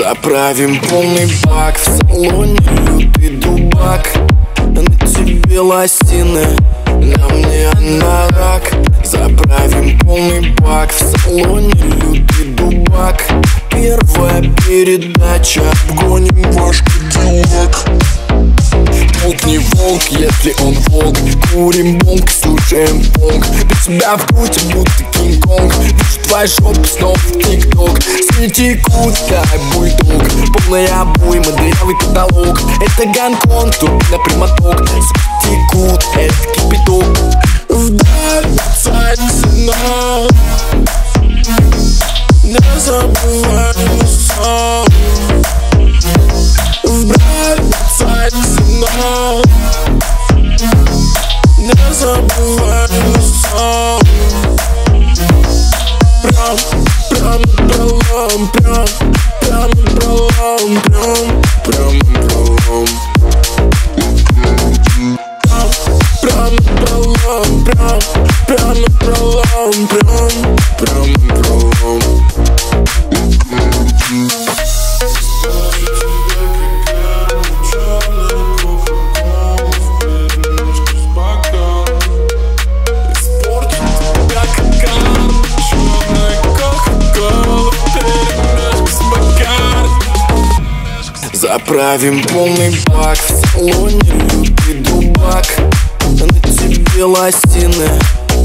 Заправим полный бак В салоне лютый дубак. На тебе лосины На мне анорак Заправим полный бак В салоне лютый дубак. Первая передача Обгоним ваш кадиллак если он волк Курим бонг, слушаем понг Без тебя в груди будто Кинг-Конг. Вижу твои жопы снова ТикТок. Сни текут, как бульдог. Полная обойма, дырявый потолок Это Гонконг, турбина прямоток. Текут, это кипяток. Вдаль от цена Не забывай сон Прям пролом, прям, прям пролом, прям, прям пролом Заправим полный бак В салоне лютый дубак На тебе лосины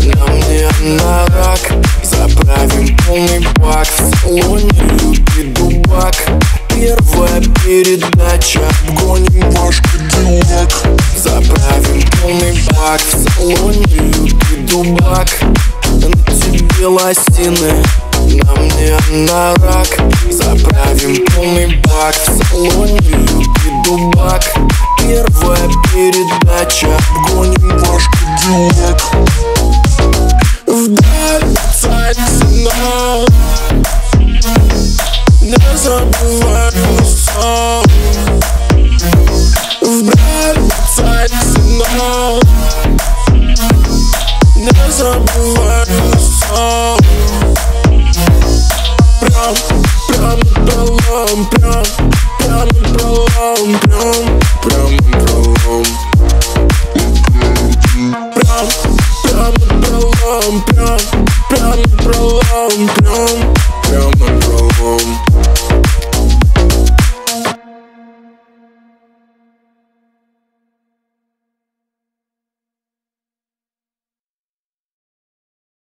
На мне анорак Заправим полный бак. В салоне лютый дубак. Первая передача. Обгоним ваш кадиллак. Заправим полный бак. В салоне лютый дубак. На тебе лосины на мне анорак Заправим полный бак. В салоне лютый дубак. Первая передача. Обгоним ваш Прям, прям пролом, прям, прям пролом, прям, прям пролом Прям, прям пролом, прям, прям пролом, прям, прям